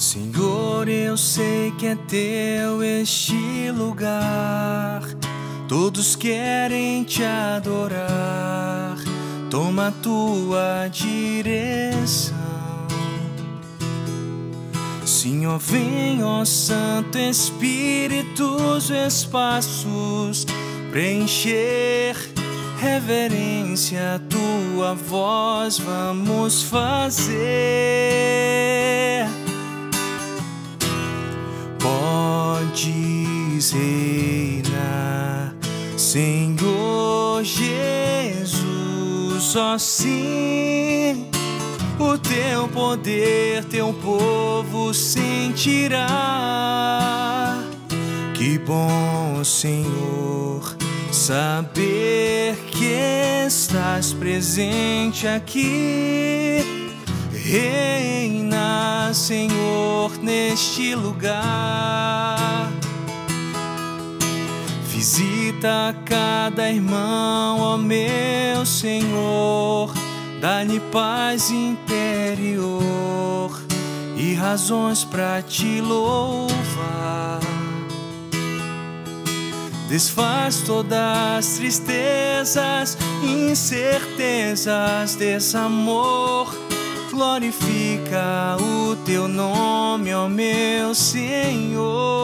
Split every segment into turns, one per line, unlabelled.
Senhor, eu sei que é teu este lugar. Todos querem te adorar. Toma tua direção. Senhor, vem, ó Santo Espírito, os espaços preencher. Reverência, tua voz vamos fazer. Senhor Jesus, ó sim, o teu poder, teu povo sentirá. Que bom, Senhor, saber que estás presente aqui. Reina, Senhor, neste lugar. Visita cada irmão, ó meu Senhor, dá-lhe paz interior e razões para te louvar. Desfaz todas as tristezas, incertezas desse amor. Glorifica o teu nome, ó meu Senhor.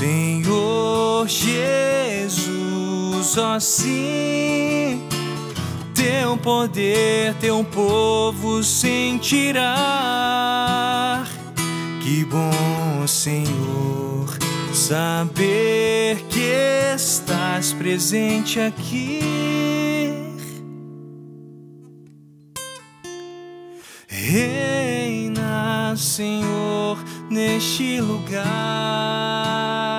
Senhor Jesus, ó sim teu poder, teu povo sentirá. Que bom, Senhor, saber que estás presente aqui. Reina, Senhor, neste lugar.